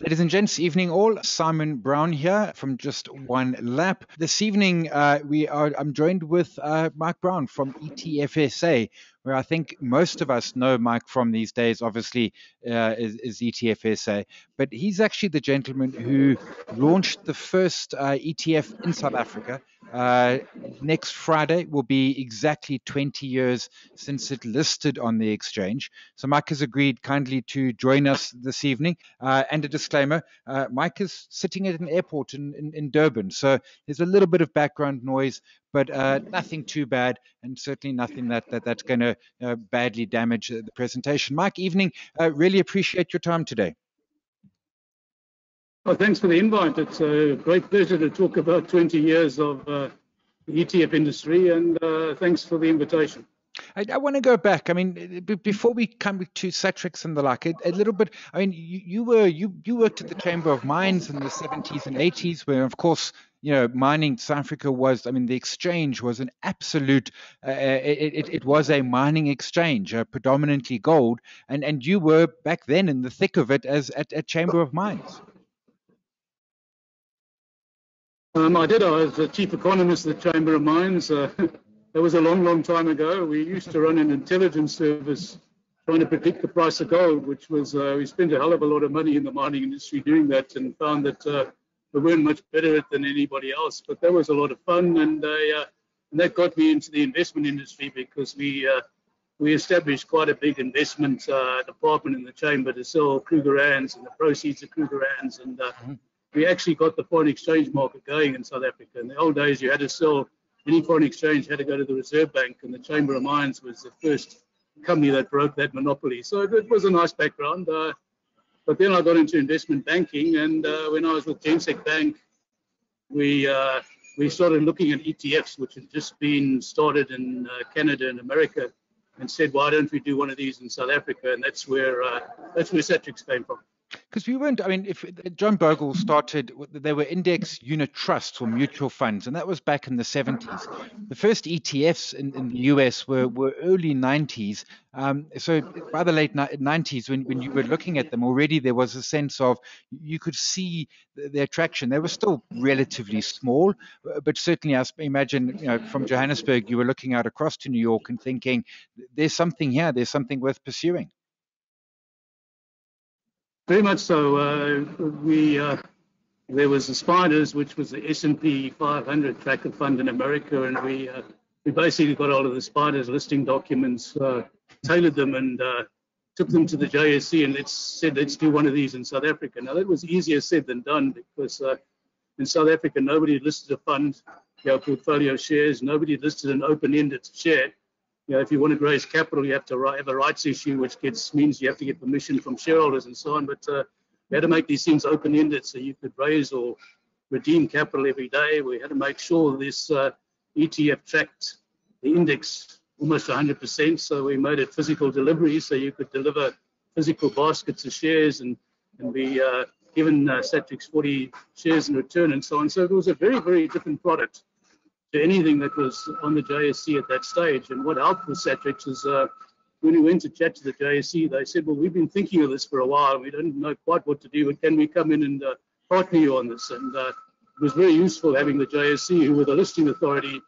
Ladies and gents, evening all. Simon Brown here from Just One Lap. This evening, uh, we are. I'm joined with uh, Mike Brown from ETFSA, where I think most of us know Mike from these days. Obviously, uh, is, is, ETFSA, but he's actually the gentleman who launched the first uh, ETF in South Africa. Uh, next Friday will be exactly 20 years since it listed on the exchange. So Mike has agreed kindly to join us this evening. Uh, and a disclaimer: uh, Mike is sitting at an airport in, in, in, Durban, so there's a little bit of background noise, but uh, nothing too bad, and certainly nothing that, that that's going to uh, badly damage the presentation. Mike, evening. really appreciate your time today. Well, thanks for the invite. It's a great pleasure to talk about 20 years of uh, the ETF industry, and uh, thanks for the invitation. I, I, want to go back. I mean, before we come to Satrix and the like, a, a little bit. I mean, you, you, were you you worked at the Chamber of Mines in the 70s and 80s, where of course you know mining South Africa was. I mean, the exchange was an absolute. Uh, it, it, it, was a mining exchange, uh, predominantly gold, and and you were back then in the thick of it as at, at Chamber of Mines. Um, I did. I was the chief economist of the Chamber of Mines. Uh, that was a long, long time ago. We used to run an intelligence service trying to predict the price of gold, which was, uh, we spent a hell of a lot of money in the mining industry doing that and found that uh, we weren't much better at it than anybody else. But that was a lot of fun. And, uh, and that got me into the investment industry because we, uh, we established quite a big investment uh, department in the chamber to sell Krugerrands and the proceeds of Krugerrands and mm-hmm we actually got the foreign exchange market going in South Africa. In the old days, you had to sell any foreign exchange had to go to the Reserve Bank, and the Chamber of Mines was the first company that broke that monopoly. So it was a nice background. Uh, but then I got into investment banking, and uh, when I was with Gensec Bank, we uh, we started looking at ETFs, which had just been started in uh, Canada and America, and said, why don't we do one of these in South Africa? And that's where uh, that's where Satrix came from because we weren't. I mean, if John Bogle started, there were index unit trusts or mutual funds, and that was back in the 70s. The first ETFs in, in the US were, were early 90s. Um, so by the late 90s, when, when you were looking at them already, there was a sense of you could see the, the attraction. They were still relatively small, but certainly, I imagine, you know, from Johannesburg, you were looking out across to New York and thinking, there's something here, there's something worth pursuing. Very much so. Uh, we uh, there was the Spiders, which was the S&P 500 tracker fund in America, and we uh, we basically got all of the Spiders listing documents, uh, tailored them, and uh, took them to the JSE, and let's said let's do one of these in South Africa. Now that was easier said than done because uh, in South Africa nobody listed a fund, you know, portfolio shares, nobody listed an open-ended share you know, if you want to raise capital, you have to have a rights issue, which gets means you have to get permission from shareholders and so on. But uh, we had to make these things open-ended so you could raise or redeem capital every day. We had to make sure this uh, ETF tracked the index almost 100%. So we made it physical delivery, so you could deliver physical baskets of shares and and be uh, given uh, Satrix 40 shares in return and so on. So it was a very very different product to anything that was on the JSE at that stage. And what helped with Satrix is uh, when we went to chat to the JSE, they said, well, we've been thinking of this for a while. We don't know quite what to do, but can we come in and uh, partner you on this? And uh, it was very useful having the JSE, who were the listing authority,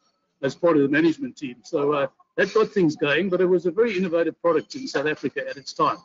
as part of the management team. So uh, that got things going, but it was a very innovative product in South Africa at its time.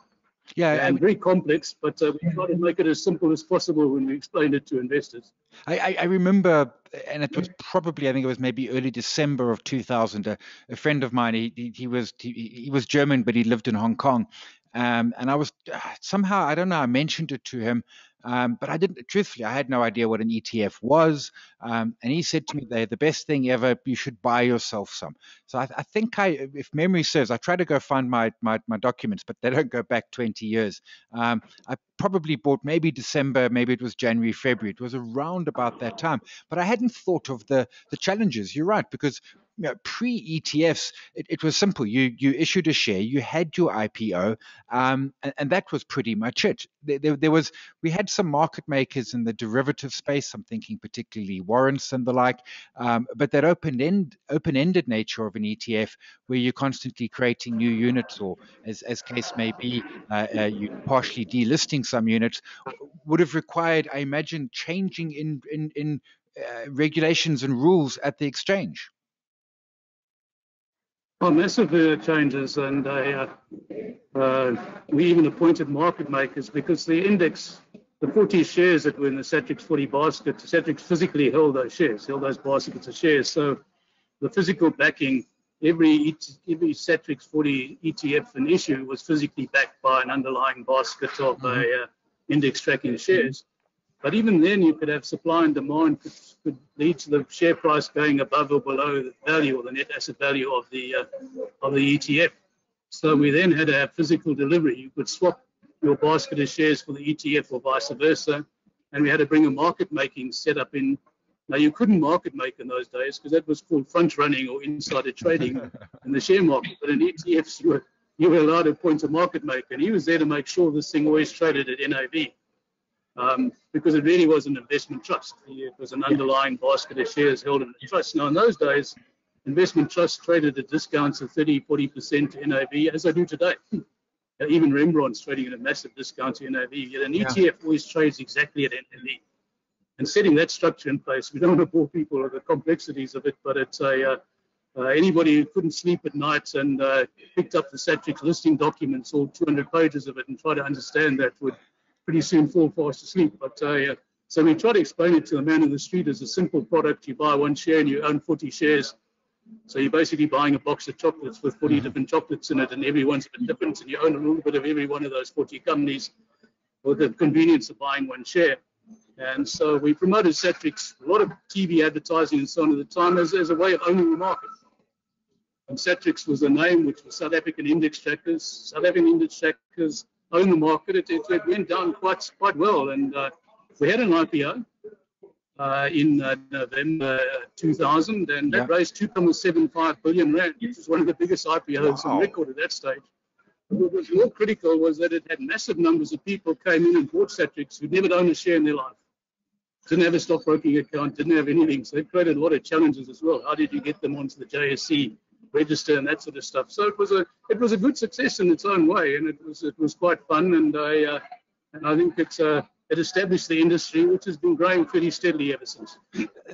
Yeah, and, very complex, but uh, we try to make it as simple as possible when we explain it to investors. I, I, remember, and it was probably I think it was maybe early December of 2000. A, a friend of mine, he, he, he was he, he, was German, but he lived in Hong Kong, um, and I was somehow I don't know I mentioned it to him, um, but I didn't, truthfully, I had no idea what an ETF was. Um, and he said to me, they're the best thing ever. You should buy yourself some. So I, I, think I, if memory serves, I try to go find my, my, my documents, but they don't go back 20 years. Um, I probably bought maybe December, maybe it was January, February. It was around about that time. But I hadn't thought of the, the challenges. You're right, because you know, pre ETFs, it, it, was simple. You you issued a share, you had your IPO, um, and, and, that was pretty much it. There, there, there, was we had some market makers in the derivative space. I'm thinking particularly warrants and the like, um, but that open end open ended nature of an ETF, where you're constantly creating new units, or as as case may be, uh, uh, you partially delisting some units, would have required, I imagine, changing in in in uh, regulations and rules at the exchange. Oh, massive uh, changes, and uh, uh, we even appointed market makers because the index, the 40 shares that were in the Satrix 40 basket, Satrix physically held those shares, held those baskets of shares. So the physical backing, every every Satrix 40 ETF and issue was physically backed by an underlying basket of mm-hmm. uh, index tracking shares. But even then, you could have supply and demand could, could lead to the share price going above or below the value or the net asset value of the uh, of the ETF. So we then had to have physical delivery. You could swap your basket of shares for the ETF or vice versa, and we had to bring a market making setup in. Now you couldn't market make in those days because that was called front running or insider trading in the share market. But in ETFs, you were you were allowed to appoint a market maker, and he was there to make sure this thing always traded at NAV um, because it really was an investment trust. It was an underlying basket of shares held in a trust. Now, in those days, investment trusts traded at discounts of 30, 40% to NAV, as I do today. Even Rembrandt's trading at a massive discount to NAV. Yet an ETF yeah. always trades exactly at NAV. And setting that structure in place, we don't want to bore people with the complexities of it, but it's a uh, uh, anybody who couldn't sleep at night and uh, picked up the Satrix listing documents, all 200 pages of it, and tried to understand that would pretty soon fall fast asleep. But uh, so we try to explain it to the man in the street as a simple product. You buy one share and you own 40 shares. So you're basically buying a box of chocolates with 40 mm-hmm. different chocolates in it, and every one's a bit different, and you own a little bit of every one of those 40 companies for the convenience of buying one share. And so we promoted Satrix, a lot of TV advertising and so on at the time as, as a way of owning the market. And Satrix was a name which was South African index trackers. South African index trackers own the market. It, it, it went down quite quite well, and uh, we had an IPO uh, in uh, November 2000, and that yeah. raised 2.75 billion rand, which is one of the biggest IPOs wow. on record at that stage. What was more critical was that it had massive numbers of people came in and bought Satrix who'd never owned a share in their life, didn't have a stockbroking account, didn't have anything. So it created a lot of challenges as well. How did you get them onto the JSE? Register and that sort of stuff. So it was a it was a good success in its own way, and it was it was quite fun, and I uh, and I think it's uh, it established the industry, which has been growing pretty steadily ever since.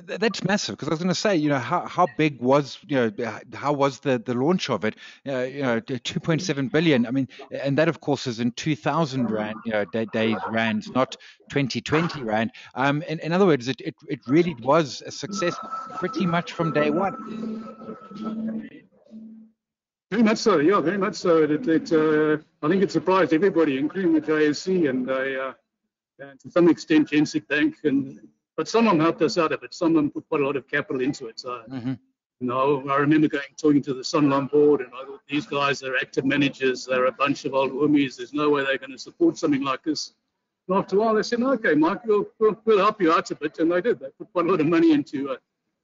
That's massive because I was going to say, you know, how, how big was, you know, how was the, the launch of it? Uh, you know, 2.7 billion. I mean, and that of course is in 2000 rand, you know, days rands, not 2020 rand. Um, in, in other words, it, it, it really was a success pretty much from day one. Very much so, yeah, very much so. It, it uh, I think it surprised everybody, including the JSE, and, uh, and to some extent Gensec Bank. And but some of them helped us out of it. Some of them put quite a lot of capital into it. So, mm-hmm. you know, I remember going talking to the Sanlam board, and I thought these guys are active managers. They're a bunch of old woomies. There's no way they're going to support something like this. And after a while, they said, "Okay, Mike, we'll, we'll, we'll help you out a bit," and they did. They put quite a lot of money into it.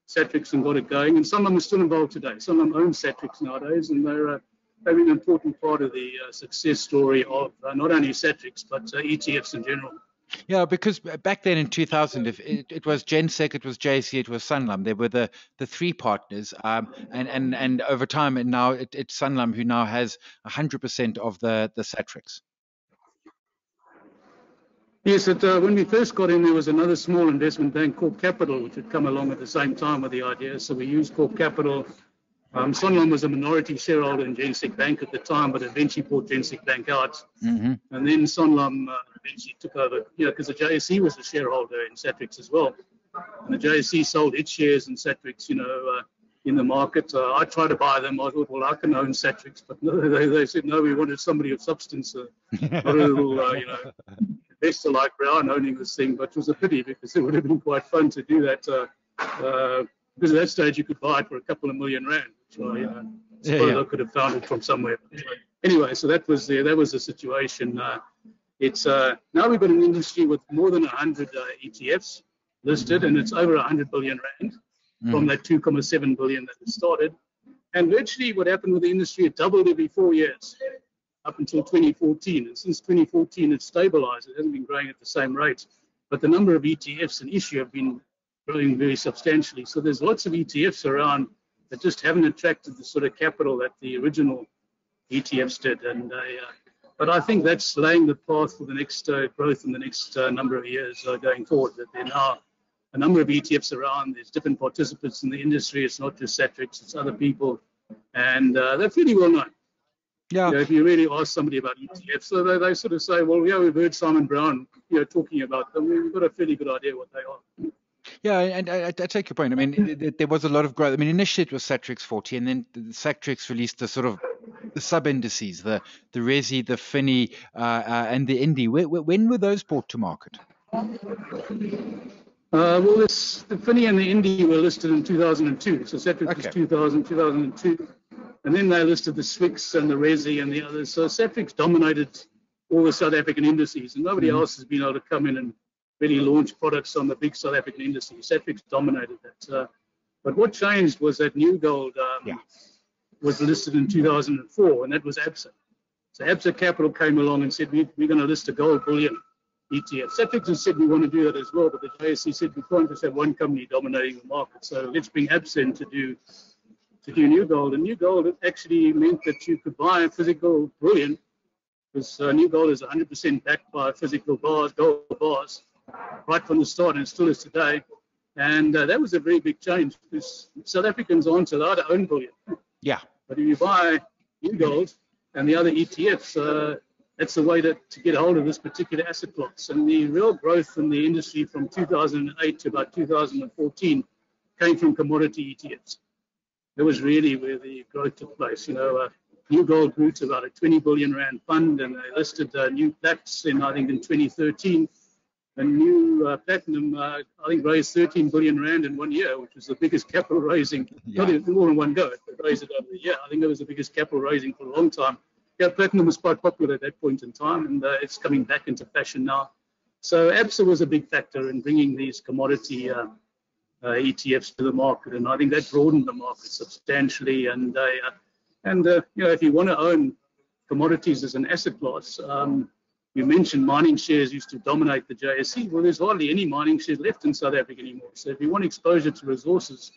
Satrix and got it going. And some of them are still involved today. Some of them own Satrix nowadays, and they're, uh, they're an important part of the uh, success story of uh, not only Satrix, but uh, ETFs in general. Yeah, because back then in 2000, if it, it, was Gensec, it was JSE, it was Sanlam. They were the, the three partners, um, and and and over time, and now it, it's Sanlam who now has 100% of the the Satrix. Yes, it, uh, when we first got in, there was another small investment bank called Capital, which had come along at the same time with the idea. So we used Corp Capital. Um, Sanlam was a minority shareholder in Gensec Bank at the time, but eventually bought Gensec Bank out. Mm-hmm. And then Sanlam uh, eventually took over, you know, because the JSE was a shareholder in Satrix as well. And the JSE sold its shares in Satrix, you know, uh, in the market. Uh, I tried to buy them. I thought, well, I can own Satrix, but no, they, they said no. We wanted somebody of substance, uh, not a little, uh, you know, investor like Brown owning this thing, but it was a pity because it would have been quite fun to do that. Uh, uh, because at that stage you could buy it for a couple of million rand, which I, yeah, yeah. I could have found it from somewhere. Anyway, so that was the that was the situation. Uh, it's uh, now we've got an industry with more than 100 uh, ETFs listed, and it's over 100 billion rand. mm. from that 2.7 billion that it started. And virtually what happened with the industry, it doubled every four years up until 2014. And since 2014, it's stabilized. It hasn't been growing at the same rate. But the number of ETFs in issue have been growing very substantially. So there's lots of ETFs around that just haven't attracted the sort of capital that the original ETFs did. And uh, but I think that's laying the path for the next uh, growth in the next uh, number of years uh, going forward. That there are a number of ETFs around. There's different participants in the industry. It's not just Satrix, it's other people, and uh, they're pretty well known. Yeah. You know, if you really ask somebody about ETFs, so they, they sort of say, well, yeah, we've heard Simon Brown, you know, talking about them. We've got a fairly good idea what they are. Yeah, and I, I, take your point. I mean, there was a lot of growth. I mean, initially it was Satrix 40, and then the Satrix released the sort of the sub indices, the the Resi, the FINI, uh, uh, and the Indy. When were those brought to market? Uh, well, this, the FINI and the Indy were listed in 2002. So Satrix okay. was 2000, 2002. And then they listed the SWIX and the Resi and the others. So Satrix dominated all the South African indices, and nobody mm. else has been able to come in and really launch products on the big South African industry. Satrix dominated that. Uh, but what changed was that New Gold um, yeah. was listed in 2004, and that was Absa. So Absa Capital came along and said, we, are going to list a gold bullion ETF. Satrix has said we want to do that as well, but the JSE said we can't just have one company dominating the market. So let's bring Absa in to do to do New Gold. And New Gold actually meant that you could buy a physical bullion because uh, New Gold is 100% backed by physical bars, gold bars right from the start and still is today. And uh, that was a very big change because South Africans aren't allowed to own bullion. Yeah. But if you buy new gold and the other ETFs, uh, that's the way to, to get hold of this particular asset class. And the real growth in the industry from 2008 to about 2014 came from commodity ETFs. That was really where the growth took place. You know, uh, New Gold grew to about a 20 billion rand fund, and they listed uh, New Plats in I think in 2013 a new uh, platinum, uh, I think, raised 13 billion rand in one year, which was the biggest capital raising, yeah. not in, all in one go, but raised it over the year. I think it was the biggest capital raising for a long time. Yeah, platinum was quite popular at that point in time, and uh, it's coming back into fashion now. So ABSA was a big factor in bringing these commodity uh, uh, ETFs to the market, and I think that broadened the market substantially. And uh, and you know, if you want to own commodities as an asset class, um, you mentioned mining shares used to dominate the JSE. Well, there's hardly any mining shares left in South Africa anymore. So if you want exposure to resources,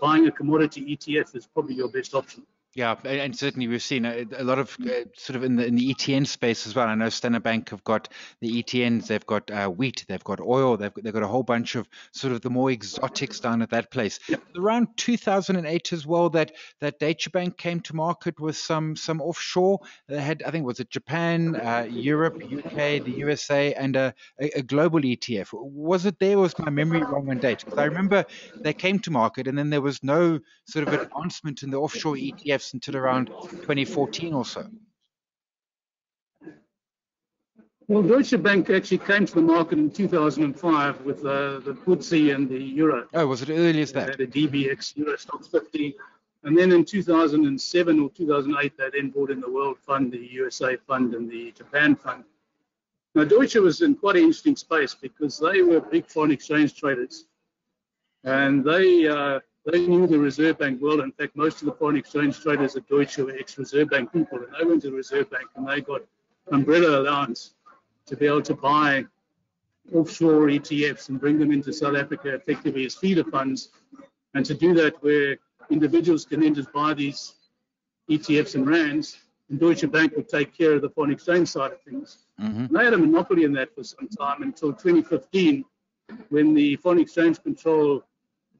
buying a commodity ETF is probably your best option. Yeah, and certainly we've seen a, a lot of uh, sort of in the in the ETN space as well. I know Standard Bank have got the ETNs, they've got uh, wheat, they've got oil, they've got, they've got a whole bunch of sort of the more exotics down at that place. Yep. Around 2008 as well, that that Deutsche Bank came to market with some some offshore. They had I think was it Japan, uh, Europe, UK, the USA, and a, a, global ETF. Was it there? was my memory wrong on date? Because I remember they came to market and then there was no sort of advancement in the offshore ETF ETFs until around 2014 or so? Well, Deutsche Bank actually came to the market in 2005 with uh, the FTSE and the Euro. Oh, was it early as that? The DBX Euro Stoxx 50. And then in 2007 or 2008, they then brought in the World Fund, the USA Fund, and the Japan Fund. Now, Deutsche was in quite an interesting space because they were big foreign exchange traders. And they uh, they knew the Reserve Bank well. In fact, most of the foreign exchange traders at Deutsche were ex-Reserve Bank people, and they went to the Reserve Bank and they got umbrella allowance to be able to buy offshore ETFs and bring them into South Africa effectively as feeder funds, and to do that where individuals can then just buy these ETFs and rands, and Deutsche Bank would take care of the foreign exchange side of things. Mm-hmm. They had a monopoly in that for some time until 2015, when the foreign exchange control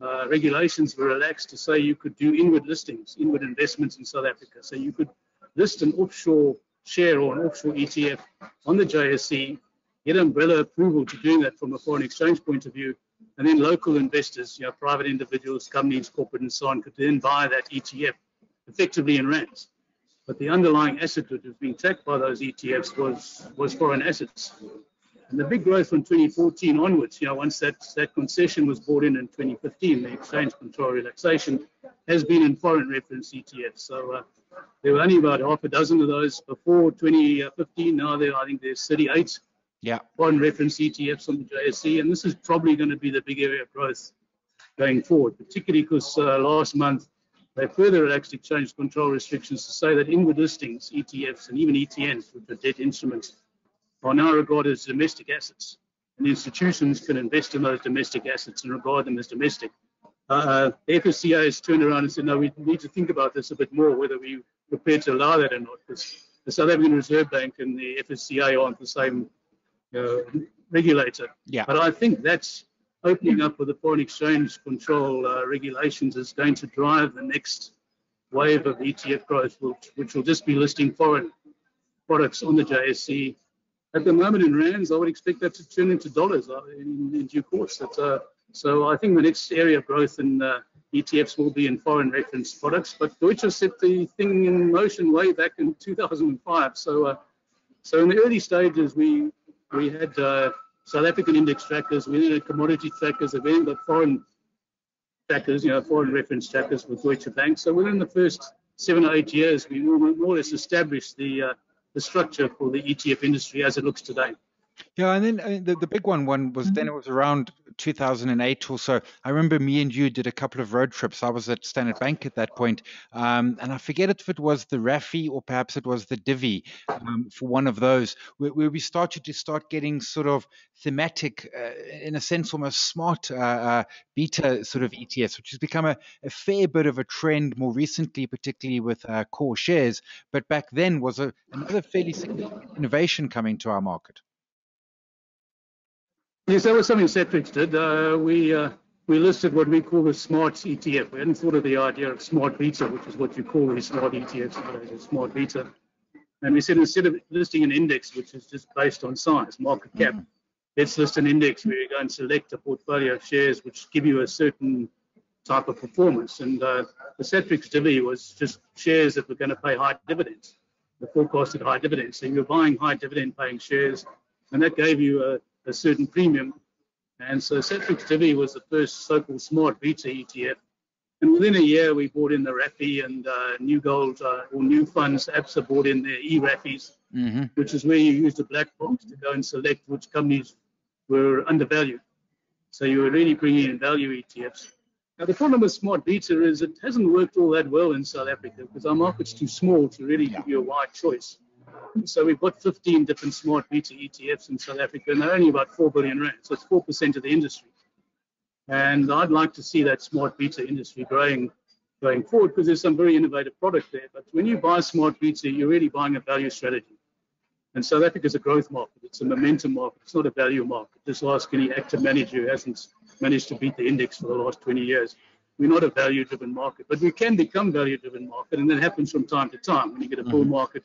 uh, regulations were relaxed to say you could do inward listings, inward investments in South Africa. So you could list an offshore share or an offshore ETF on the JSE, get umbrella approval to doing that from a foreign exchange point of view, and then local investors, you know, private individuals, companies, corporate, and so on, could then buy that ETF effectively in rands. But the underlying asset that was being tracked by those ETFs was was foreign assets. And the big growth from 2014 onwards, you know, once that, that concession was brought in in 2015, the exchange control relaxation has been in foreign reference ETFs. So uh, there were only about half a dozen of those before 2015. Now there, I think there's 38 yeah. foreign reference ETFs on the JSE, and this is probably going to be the big area of growth going forward, particularly because uh, last month they further actually changed control restrictions to say that inward listings, ETFs, and even ETNs, which are debt instruments, are now regarded as domestic assets. And institutions can invest in those domestic assets and regard them as domestic. Uh, the FSCA has turned around and said, no, we need to think about this a bit more, whether we're prepared to allow that or not. Because the South African Reserve Bank and the FSCA aren't the same uh, regulator. Yeah. But I think that's opening up with the foreign exchange control uh, regulations is going to drive the next wave of ETF growth, which, which will just be listing foreign products on the JSE. At the moment in rands, I would expect that to turn into dollars uh, in, in due course. Uh, so I think the next area of growth in uh, ETFs will be in foreign reference products. But Deutsche set the thing in motion way back in 2005. So, uh, so in the early stages, we we had uh, South African index trackers, we had commodity trackers, and then foreign trackers, you know, foreign reference trackers with Deutsche Bank. So within the first seven or eight years, we more, more or less established the uh, the structure for the ETF industry as it looks today. Yeah, and then I mean, the, the big one one was then it was around 2008 or so. I remember me and you did a couple of road trips. I was at Standard Bank at that point, um, and I forget if it was the RAFI or perhaps it was the Divi um, for one of those, where, where, we started to start getting sort of thematic, uh, in a sense, almost smart uh, uh, beta sort of ETFs, which has become a, a, fair bit of a trend more recently, particularly with uh, CoreShares. But back then was a, another fairly significant innovation coming to our market. Yes, that was something Satrix did. Uh, we uh, we listed what we call the smart ETF. We hadn't thought of the idea of smart beta, which is what you call these smart ETFs nowadays, smart beta. And we said instead of listing an index, which is just based on size, market cap, mm-hmm. let's list an index where you go and select a portfolio of shares which give you a certain type of performance. And uh, the Satrix Divi was just shares that were going to pay high dividends, the forecasted high dividends. So you're buying high dividend paying shares, and that gave you a a certain premium. And so Satrix Divi was the first so-called smart beta ETF. And within a year, we bought in the RAFI and uh, New Gold uh, or New Funds. ABSA bought in the E-RAFIs, mm-hmm. which is where you use the black box to go and select which companies were undervalued. So you were really bringing in value ETFs. Now, the problem with smart beta is it hasn't worked all that well in South Africa because our market's too small to really give you a wide choice. So we've got 15 different smart beta ETFs in South Africa, and they're only about 4 billion rand. So it's 4% of the industry. And I'd like to see that smart beta industry growing going forward because there's some very innovative product there. But when you buy smart beta, you're really buying a value strategy. And South Africa is a growth market. It's a momentum market. It's not a value market. Just ask any active manager who hasn't managed to beat the index for the last 20 years. We're not a value-driven market, but we can become value-driven market, and that happens from time to time. When you get a bull mm-hmm. market,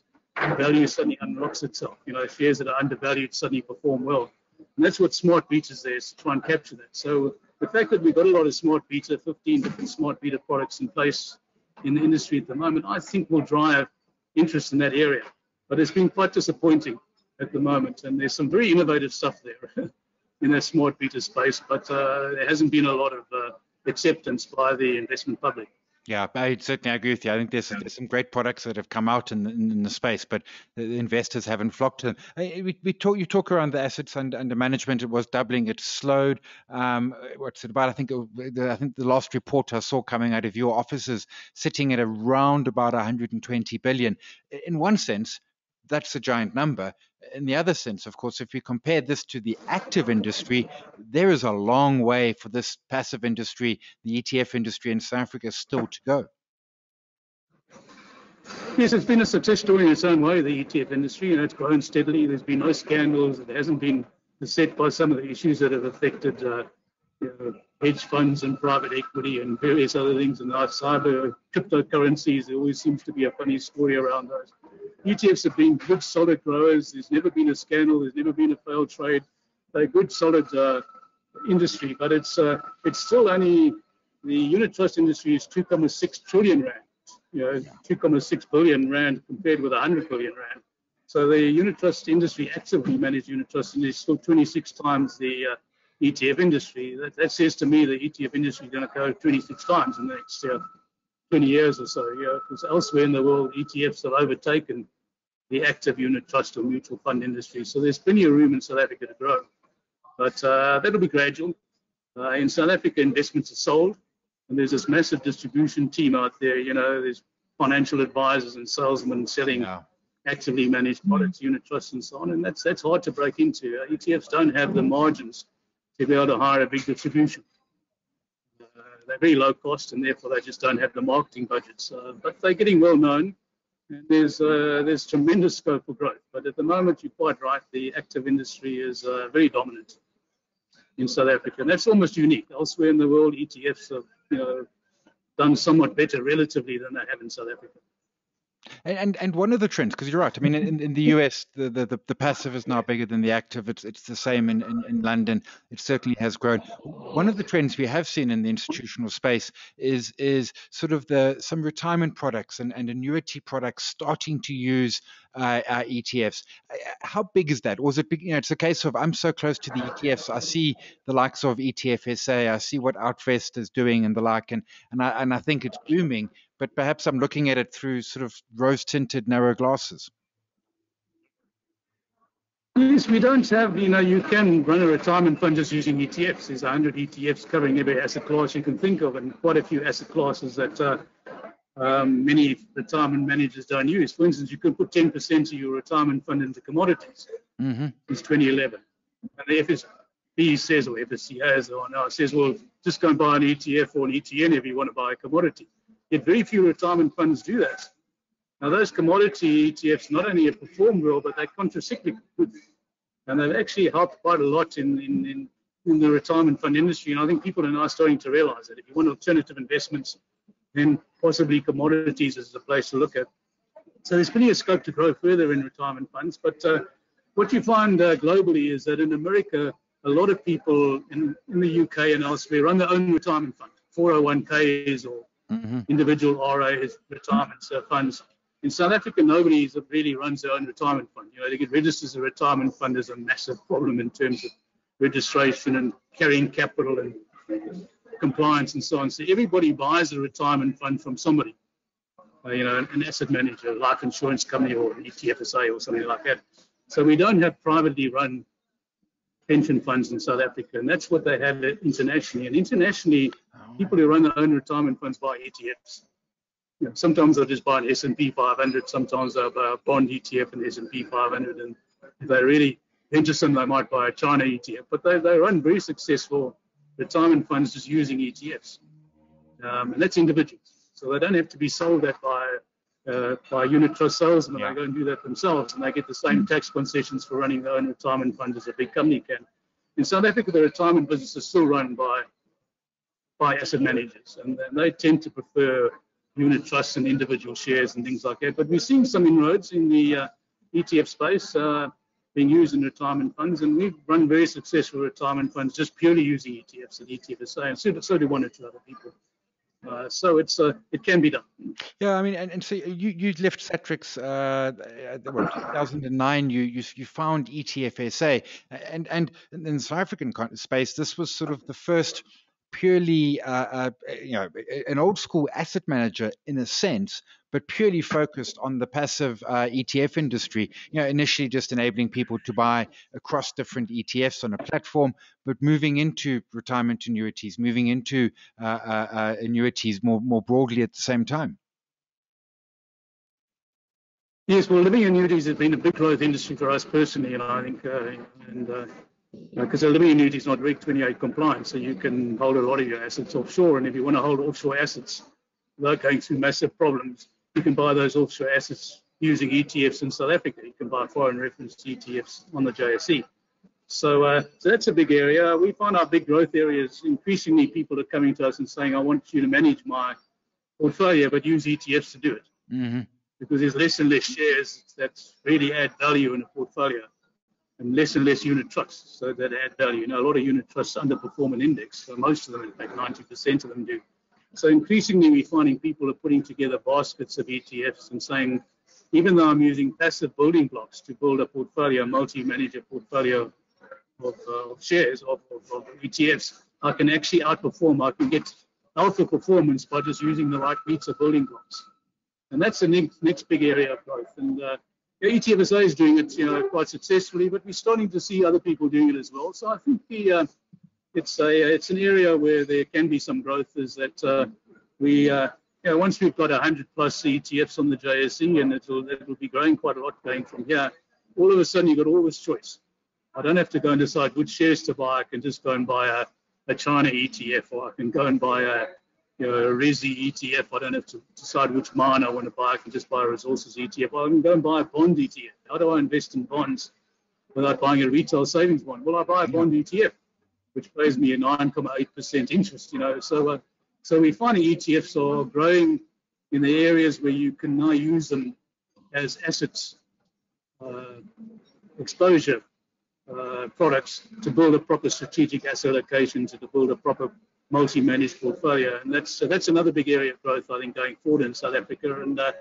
value suddenly unlocks itself. You know, shares that are undervalued suddenly perform well. And that's what smart beta is there, is to try and capture that. So the fact that we've got a lot of smart beta, 15 different smart beta products in place in the industry at the moment, I think will drive interest in that area. But it's been quite disappointing at the moment. And there's some very innovative stuff there in that smart beta space, but uh, there hasn't been a lot of uh, acceptance by the investment public. Yeah, I certainly agree with you. I think there's, there's some great products that have come out in the, in the space, but the investors haven't flocked to them. We, we talk, you talk around the assets under, under management. It was doubling. It slowed. Um, what's it about? I think the, I think the last report I saw coming out of your offices sitting at around about 120 billion. In one sense, that's a giant number. In the other sense, of course, if we compare this to the active industry, there is a long way for this passive industry, the ETF industry in South Africa, still to go. Yes, it's been a success story in its own way, the ETF industry, and it's grown steadily. There's been no scandals. It hasn't been beset by some of the issues that have affected uh, you know, hedge funds and private equity and various other things. And cyber cryptocurrencies, there always seems to be a funny story around those. ETFs have been good, solid growers. There's never been a scandal. There's never been a failed trade. They're good, solid uh, industry, but it's uh, it's still only the unit trust industry is 2.6 trillion rand. You know, 2.6 billion rand compared with 100 billion rand. So the unit trust industry, actively managed unit trust industry, is still 26 times the uh, ETF industry. That, that, says to me the ETF industry is going to go 26 times in the next uh, 20 years or so. Yeah, because elsewhere in the world, ETFs have overtaken the active unit trust or mutual fund industry. So there's plenty of room in South Africa to grow. But uh, that'll be gradual. Uh, in South Africa, investments are sold, and there's this massive distribution team out there. You know, there's financial advisors and salesmen selling yeah. actively managed products, unit trusts, and so on. And that's that's hard to break into. Uh, ETFs don't have the margins to be able to hire a big distribution. Uh, they're very low cost, and therefore they just don't have the marketing budgets. Uh, but they're getting well known. And there's uh, there's tremendous scope for growth. But at the moment, you're quite right. The active industry is uh, very dominant in South Africa, and that's almost unique. Elsewhere in the world, ETFs have you know done somewhat better relatively than they have in South Africa. And and one of the trends, because you're right. I mean, in, in the US, the, the, the passive is now bigger than the active. It's it's the same in, in, in London. It certainly has grown. One of the trends we have seen in the institutional space is is sort of the some retirement products and, and annuity products starting to use uh, uh, ETFs. How big is that? It big? You know, it's a case of I'm so close to the ETFs. I see the likes of ETFSA. I see what Outvest is doing and the like, and and I and I think it's booming but perhaps I'm looking at it through sort of rose tinted narrow glasses. Yes, we don't have, you know, you can run a retirement fund just using ETFs. There's 100 ETFs covering every asset class you can think of, and quite a few asset classes that uh, um, many retirement managers don't use. For instance, you could put 10% of your retirement fund into commodities. Mm-hmm. It's 2011. And the FSB says, or FSCA or now says, well, just go and buy an ETF or an ETN if you want to buy a commodity. Yet very few retirement funds do that. Now, those commodity ETFs not only have performed well, but they're contracyclical. And they've actually helped quite a lot in, in, in, in, the retirement fund industry. And I think people are now starting to realize that if you want alternative investments, then possibly commodities is the place to look at. So there's plenty of scope to grow further in retirement funds. But uh, what you find uh, globally is that in America, a lot of people in, in the UK and elsewhere run their own retirement fund, 401ks or mm-hmm. individual RAs, retirement funds. In South Africa, nobody really runs their own retirement fund. You know, to get registered as a retirement fund is a massive problem in terms of registration and carrying capital and compliance and so on. So everybody buys a retirement fund from somebody, uh, you know, an asset manager, a life insurance company, or an ETFSA or something like that. So we don't have privately run pension funds in South Africa, and that's what they have internationally. And internationally, people who run their own retirement funds buy ETFs. You know, sometimes they'll just buy an S&P 500. Sometimes they'll buy a bond ETF and S&P 500. And if they're really interested, they might buy a China ETF. But they, they run very successful retirement funds just using ETFs, um, and that's individuals. So they don't have to be sold at by uh, by unit trust salesmen. Yeah. They go and do that themselves, and they get the same tax concessions for running their own retirement fund as a big company can. In South Africa, the retirement business is still run by by asset managers, and, and they tend to prefer unit trusts and individual shares and things like that. But we're seeing some inroads in the uh, ETF space uh, being used in retirement funds, and we've run very successful retirement funds just purely using ETFs and ETFSA, and so, so do one or two other people. Uh, so it's uh, it can be done. Yeah, I mean, and, and so you you left Satrix uh, what, 2009. You you you found ETFSA, and and in the South African space, this was sort of the first purely, uh, uh, you know, an old school asset manager in a sense, but purely focused on the passive uh, ETF industry. You know, initially just enabling people to buy across different ETFs on a platform, but moving into retirement annuities, moving into uh, uh, uh, annuities more more broadly at the same time. Yes, well, living annuities has been a big growth industry for us personally, and I think, and because a living annuity is not Reg 28 compliant, so you can hold a lot of your assets offshore. And if you want to hold offshore assets without going through massive problems, you can buy those offshore assets using ETFs in South Africa. You can buy foreign reference ETFs on the JSE. So, uh, so that's a big area. We find our big growth areas increasingly people are coming to us and saying, I want you to manage my portfolio, but use ETFs to do it. Mm-hmm. Because there's less and less shares that really add value in a portfolio and less and less unit trusts so that add value. You know, a lot of unit trusts underperform an index. So most of them, in fact, 90% of them do. So increasingly, we're finding people are putting together baskets of ETFs and saying, even though I'm using passive building blocks to build a portfolio, multi-manager portfolio of, uh, of shares, of, of, of, ETFs, I can actually outperform. I can get alpha performance by just using the right meter building blocks. And that's the next, next big area of growth. And uh, ETFSA is doing it, you know, quite successfully, but we're starting to see other people doing it as well. So I think the uh, it's a it's an area where there can be some growth. Is that uh, we uh, you know, once we've got 100 plus ETFs on the JSE and it'll it'll be growing quite a lot going from here. All of a sudden you've got all this choice. I don't have to go and decide which shares to buy. I can just go and buy a, a China ETF or I can go and buy a you know, a RESI ETF. I don't have to decide which mine I want to buy. I can just buy a resources ETF. I can go and buy a bond ETF. How do I invest in bonds without buying a retail savings bond? Well, I buy a bond ETF which pays me a 9.8% interest, you know. So, uh, so we find ETFs are growing in the areas where you can now use them as assets uh, exposure uh, products to build a proper strategic asset allocation, to build a proper multi-managed portfolio, and that's uh, that's another big area of growth I think going forward in South Africa. And uh,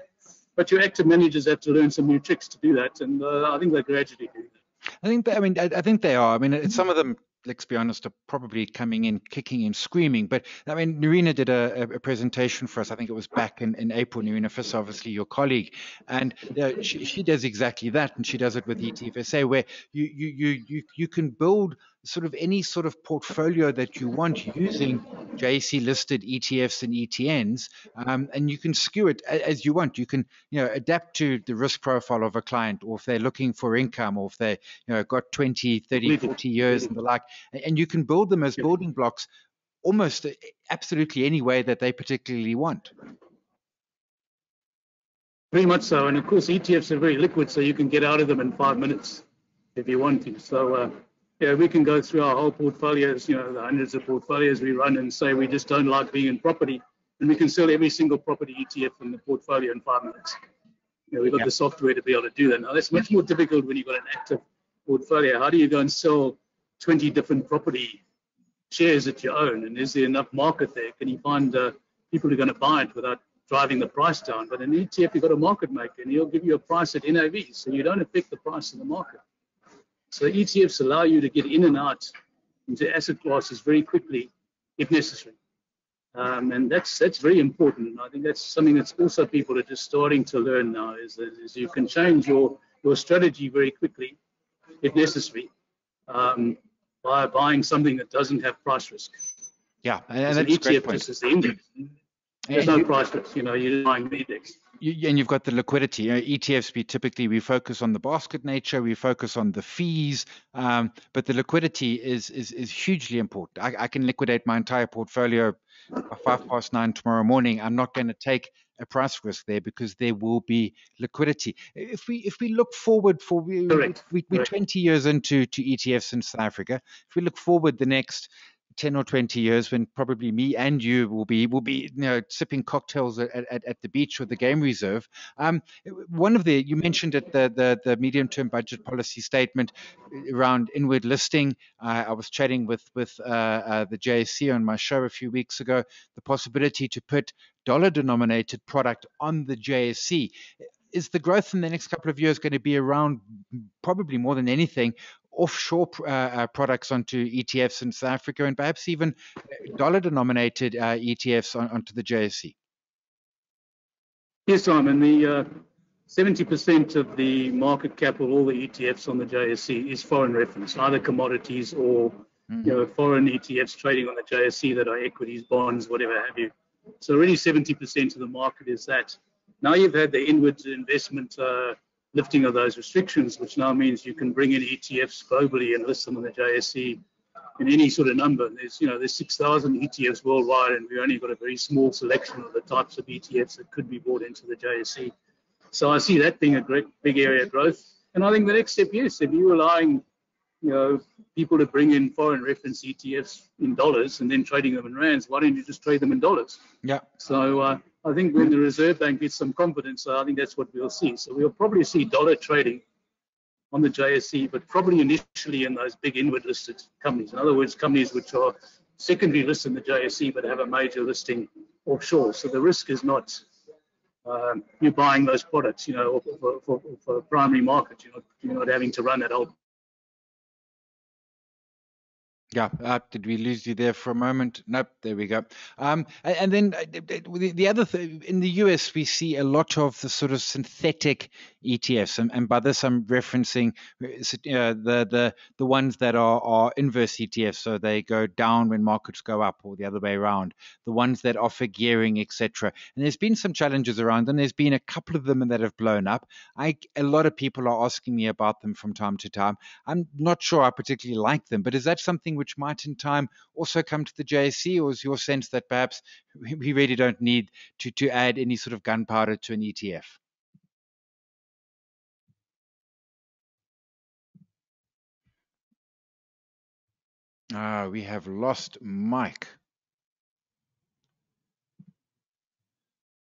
but your active managers have to learn some new tricks to do that, and uh, I think they're gradually doing that. I think, I mean, I, I think they are. I mean, some of them let's be honest, are probably coming in kicking and screaming. But I mean, Nerina did a, a presentation for us. I think it was back in, in April. Nerina Visser, obviously your colleague, and uh, she, she does exactly that, and she does it with ETFSA, where you you you you you can build sort of any sort of portfolio that you want using JSE listed ETFs and ETNs, um, and you can skew it as you want. You can, you know, adapt to the risk profile of a client, or if they're looking for income, or if they, you know, got 20, 30, 40 years and the like, and you can build them as building blocks almost absolutely any way that they particularly want. Very much so, and of course ETFs are very liquid, so you can get out of them in five minutes if you want to. So. Uh, yeah, we can go through our whole portfolios, you know, the hundreds of portfolios we run and say we just don't like being in property. And we can sell every single property ETF in the portfolio in five minutes. You know, we've got yeah. the software to be able to do that. Now, that's much more difficult when you've got an active portfolio. How do you go and sell 20 different property shares that you own? And is there enough market there? Can you find uh, people who are going to buy it without driving the price down? But in ETF, you've got a market maker and he'll give you a price at NAV. So you don't affect the price of the market. So ETFs allow you to get in and out into asset classes very quickly if necessary. Um, and that's that's very important. And I think that's something that's also people are just starting to learn now is that is you can change your your strategy very quickly if necessary um, by buying something that doesn't have price risk. Yeah, and that's an ETF just as the index. There's no price risk. You know, you're buying index you, and you've got the liquidity. You know, ETFs, we typically we focus on the basket nature, we focus on the fees, um, but the liquidity is is is hugely important. I, I can liquidate my entire portfolio by five past nine tomorrow morning. I'm not going to take a price risk there because there will be liquidity. If we if we look forward for we, we, we're 20 years into to ETFs in South Africa. If we look forward the next 10 or 20 years when probably me and you will be will be you know sipping cocktails at, at, at the beach or the game reserve. Um, one of the you mentioned at the the, the medium term budget policy statement around inward listing. Uh, i was chatting with with uh, uh, the JSE on my show a few weeks ago the possibility to put dollar denominated product on the JSE is the growth in the next couple of years going to be around probably more than anything offshore uh, uh, products onto ETFs in South Africa and perhaps even dollar denominated uh, ETFs on, onto the JSE? Yes, Simon. The 70% uh, of the market cap of all the ETFs on the JSE is foreign reference, either commodities or mm-hmm. you know, foreign ETFs trading on the JSE that are equities, bonds, whatever have you. So really 70% of the market is that. Now you've had the inward investment uh, lifting of those restrictions, which now means you can bring in ETFs globally and list them on the JSE in any sort of number. There's, you know, there's 6,000 ETFs worldwide, and we only got a very small selection of the types of ETFs that could be brought into the JSE. So I see that being a great big area of growth. And I think the next step, yes, if you're allowing, you know, people to bring in foreign reference ETFs in dollars and then trading them in rands, why don't you just trade them in dollars? Yeah. So uh, I think when the Reserve Bank gets some confidence, I think that's what we'll see. So we'll probably see dollar trading on the JSE, but probably initially in those big inward listed companies. In other words, companies which are secondary listed in the JSE but have a major listing offshore. So the risk is not um, you buying those products, you know, for, for, for primary market. You're not, you're not having to run that whole Yeah, uh, did we lose you there for a moment? Nope, there we go. Um, and, and then uh, the, the other thing in the US, we see a lot of the sort of synthetic ETFs, and, and by this I'm referencing uh, the the the ones that are, are inverse ETFs, so they go down when markets go up, or the other way around. The ones that offer gearing, etc. And there's been some challenges around, them. there's been a couple of them that have blown up. I a lot of people are asking me about them from time to time. I'm not sure I particularly like them, but is that something which might in time also come to the JSE, or is your sense that perhaps we really don't need to, to add any sort of gunpowder to an ETF? Ah, we have lost Mike.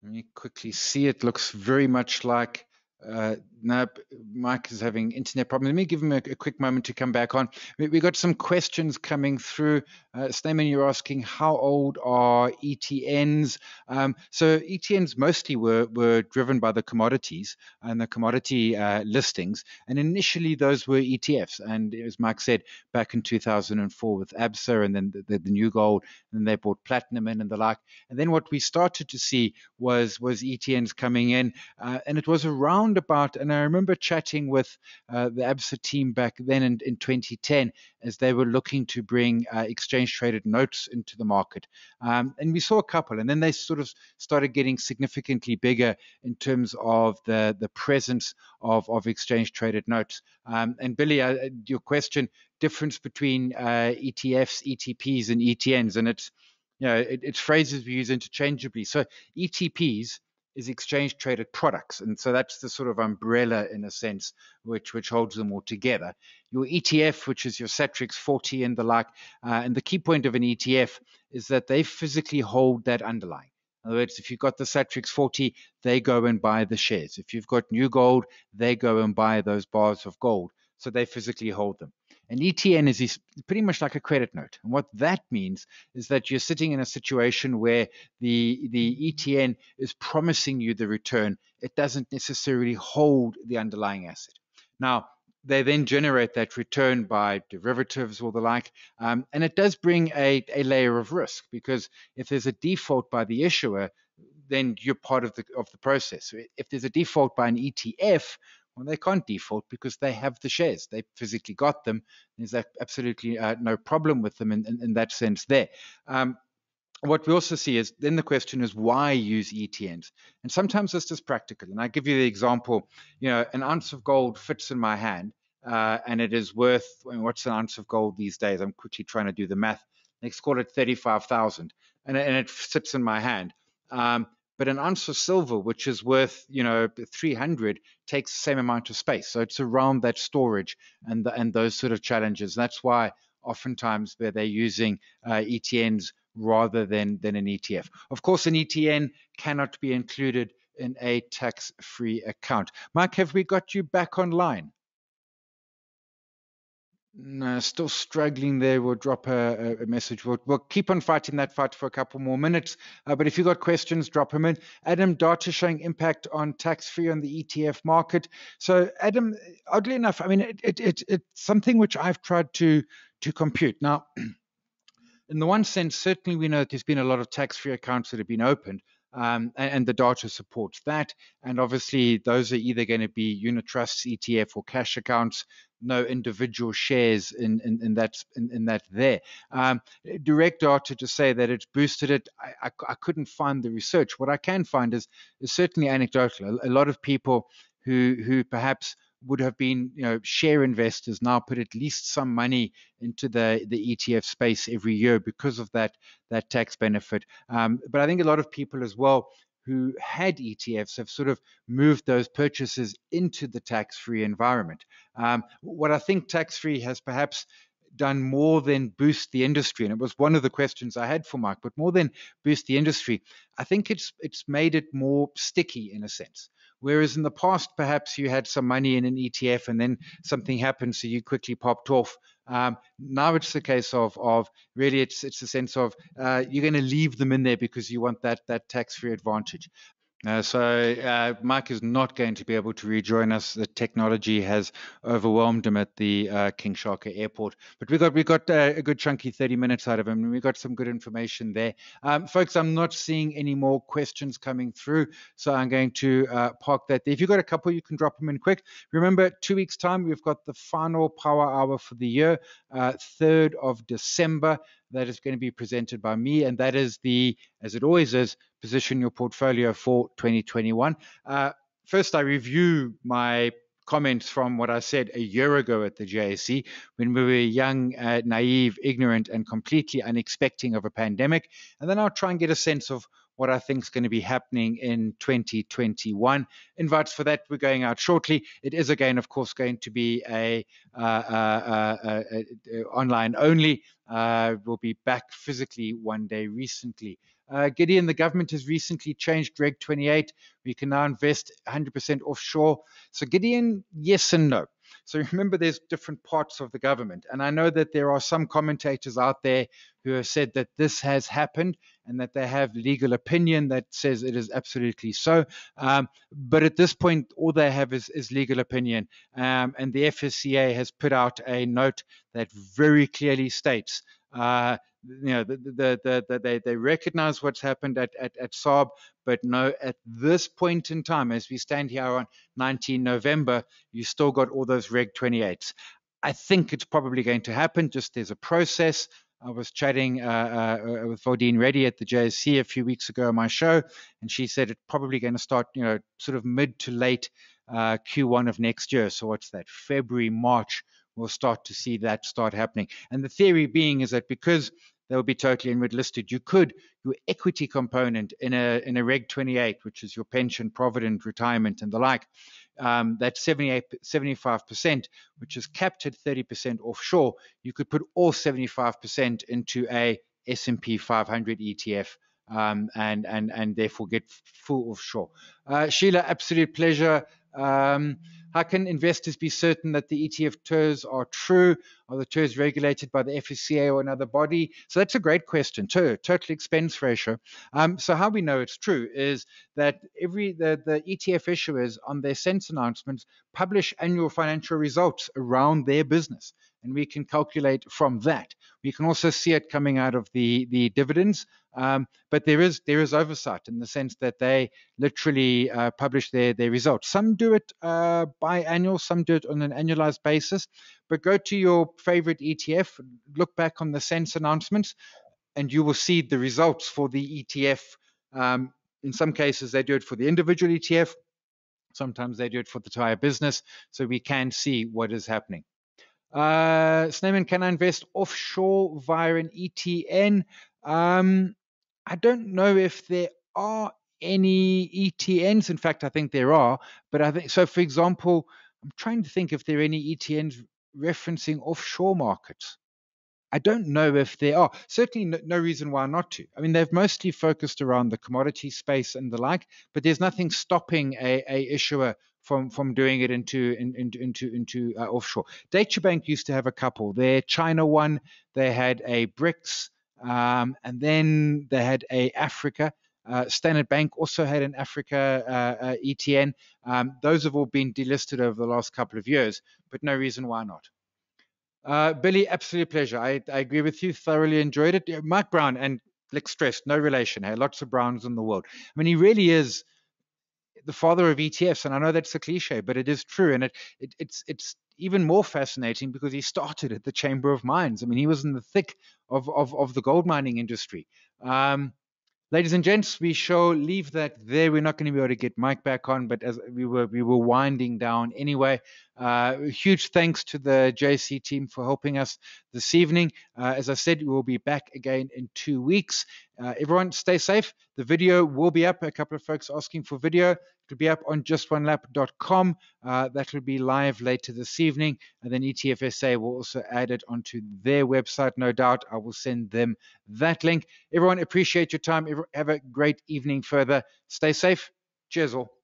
Let me quickly see. It looks very much like uh, no, Mike is having internet problems. Let me give him a, a quick moment to come back on. We, we got some questions coming through. Uh, Stamen, you're asking how old are ETNs? Um, so ETNs mostly were were driven by the commodities and the commodity uh, listings, and initially those were ETFs. And as Mike said, back in 2004 with ABSA, and then the, the, the new gold, and they brought platinum in and the like. And then what we started to see was was ETNs coming in, uh, and it was around about and I remember chatting with uh, the ABSA team back then in, in 2010 as they were looking to bring uh, exchange traded notes into the market. Um, and we saw a couple, and then they sort of started getting significantly bigger in terms of the, the presence of, of exchange traded notes. Um, and Billy, uh, your question difference between uh, ETFs, ETPs, and ETNs, and it's you know, it, it's phrases we use interchangeably. So ETPs is exchange traded products. And so that's the sort of umbrella in a sense which which holds them all together. Your ETF, which is your Satrix 40 and the like, uh, and the key point of an ETF is that they physically hold that underlying. In other words, if you've got the Satrix 40, they go and buy the shares. If you've got new gold, they go and buy those bars of gold. So they physically hold them. An ETN is pretty much like a credit note. And what that means is that you're sitting in a situation where the, the ETN is promising you the return. It doesn't necessarily hold the underlying asset. Now, they then generate that return by derivatives or the like. Um, and it does bring a, a layer of risk because if there's a default by the issuer, then you're part of the of the process. If there's a default by an ETF, well, they can't default because they have the shares. They physically got them. There's absolutely uh, no problem with them in, in, in that sense there. Um, what we also see is then the question is why use ETNs? And sometimes it's just practical. And I give you the example, you know, an ounce of gold fits in my hand uh, and it is worth, I mean, what's an ounce of gold these days? I'm quickly trying to do the math. Let's call it 35,000 and, and it sits in my hand. Um, but an ounce of silver, which is worth, you know, 300, takes the same amount of space. So it's around that storage and the, and those sort of challenges. That's why oftentimes where they're using uh, ETNs rather than than an ETF. Of course, an ETN cannot be included in a tax-free account. Mike, have we got you back online? No, still struggling there. We'll drop a, a message. We'll, we'll, keep on fighting that fight for a couple more minutes. Uh, but if you've got questions, drop them in. Adam, data showing impact on tax free on the ETF market. So, Adam, oddly enough, I mean, it, it, it, it's something which I've tried to, to compute. Now, in the one sense, certainly we know that there's been a lot of tax free accounts that have been opened. Um, and, and, the data supports that. And obviously, those are either going to be unit trusts, ETF, or cash accounts no individual shares in, in, in that in, in, that there. Um, direct data to say that it's boosted it, I, I, I, couldn't find the research. What I can find is, is certainly anecdotal. A, a lot of people who who perhaps would have been you know share investors now put at least some money into the the ETF space every year because of that that tax benefit. Um, but I think a lot of people as well who had ETFs have sort of moved those purchases into the tax free environment. Um, what I think tax free has perhaps done more than boost the industry? And it was one of the questions i had for mike but more than boost the industry i think it's it's made it more sticky in a sense. Whereas in the past perhaps you had some money in an etf and then something happened so you quickly popped off. Um, now it's the case of of really it's it's a sense of uh, you're going to leave them in there because you want that that tax free advantage. Uh, so uh, Mike is not going to be able to rejoin us. The technology has overwhelmed him at the uh, King Shaka Airport. But we got we got uh, a good chunky 30 minutes out of him, and we got some good information there, um, folks. I'm not seeing any more questions coming through, so I'm going to uh, park that. There. If you've got a couple, you can drop them in quick. Remember, two weeks time we've got the final Power Hour for the year, 3rd uh, of December that is going to be presented by me, and that is the, as it always is, position your portfolio for 2021. Uh, first, I review my comments from what I said a year ago at the JSE when we were young, uh, naive, ignorant, and completely unexpecting of a pandemic. And then I'll try and get a sense of what I think is going to be happening in 2021. Invites for that we're going out shortly. It is again, of course, going to be a, uh, uh, uh, online only. we'll be back physically one day recently. Uh, Gideon, the government has recently changed Reg 28. We can now invest 100% offshore. So, Gideon, yes and no. So remember, there's different parts of the government. And I know that there are some commentators out there who have said that this has happened and that they have legal opinion that says it is absolutely so. Um, but at this point, all they have is, is legal opinion. Um, and the FSCA has put out a note that very clearly states uh, you know, the, the, the, the, they, they recognize what's happened at, at, at SARB, but no, at this point in time, as we stand here on 19 November, you still got all those Reg 28s. I think it's probably going to happen, just there's a process. I was chatting uh, uh, with Valdene Reddy at the JSE a few weeks ago on my show, and she said it's probably going to start, you know, sort of mid to late uh, Q1 of next year. So what's that? February, March we'll start to see that start happening. And the theory being is that because they'll be totally inward listed, you could your equity component in a in a Reg 28, which is your pension, provident, retirement, and the like, um, that 78, 75%, which is capped at 30% offshore, you could put all 75% into a S&P 500 ETF. Um, and and and therefore get full offshore. Uh, Sheila, absolute pleasure. Um, how can investors be certain that the ETF TERS are true? Are the TERS regulated by the FSCA or another body? So that's a great question too. Total expense ratio. Um, so how we know it's true is that every the, the ETF issuers on their SENS announcements publish annual financial results around their business and we can calculate from that. We can also see it coming out of the the dividends, um, but there is there is oversight in the sense that they literally uh, publish their their results. Some do it uh, biannual, some do it on an annualized basis. But go to your favorite ETF, look back on the SENS announcements, and you will see the results for the ETF. Um, in some cases, they do it for the individual ETF. Sometimes they do it for the entire business, so we can see what is happening. Uh, Snowman, can I invest offshore via an ETN? Um, I don't know if there are any ETNs. In fact, I think there are. But I think so. For example, I'm trying to think if there are any ETNs referencing offshore markets. I don't know if there are. Certainly, no, no, reason why not to. I mean, they've mostly focused around the commodity space and the like, but there's nothing stopping a, a issuer from from doing it into in, in, into into uh, offshore. Deutsche Bank used to have a couple. Their China one, they had a BRICS, um, and then they had a Africa. Uh, Standard Bank also had an Africa uh, uh ETN. Um, those have all been delisted over the last couple of years, but no reason why not. Uh, Billy, absolute pleasure. I, I, agree with you. Thoroughly enjoyed it. Mike Brown and let's stress, no relation. Hey, lots of Browns in the world. I mean, he really is the father of ETFs, and I know that's a cliche, but it is true, and it, it it's it's even more fascinating because he started at the Chamber of Mines. I mean, he was in the thick of of, of the gold mining industry. Um, Ladies and gents, we shall leave that there. We're not going to be able to get Mike back on, but as we were we were winding down anyway. Uh, huge thanks to the JSE team for helping us this evening. Uh, as I said, we will be back again in two weeks. Uh, everyone, stay safe. The video will be up. A couple of folks asking for video. It'll be up on justonelap.com. Uh, that will be live later this evening. And then ETFSA will also add it onto their website, no doubt. I will send them that link. Everyone, appreciate your time. Have a great evening further. Stay safe. Cheers all.